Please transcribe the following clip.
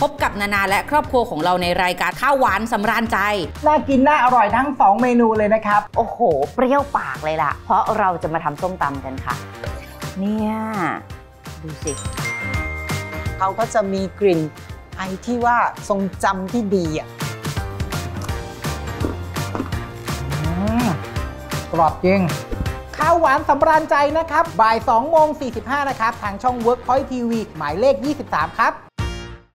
พบกับนานาและครอบครัวของเราในรายการข้าวหวานสำราญใจ น่ากินน่าอร่อยทั้ง 2 เมนูเลยนะครับ โอ้โห เปรี้ยวปากเลยล่ะ เพราะเราจะมาทำส้มตำกันค่ะ เนี่ย ดูสิเขาก็จะมีกลิ่นไอที่ว่าทรงจำที่ดีอะกรอบจริงข้าวหวานสำราญใจนะครับ บ่าย2โมง45 นะครับ ทางช่อง Workpoint TV หมายเลข 23 ครับ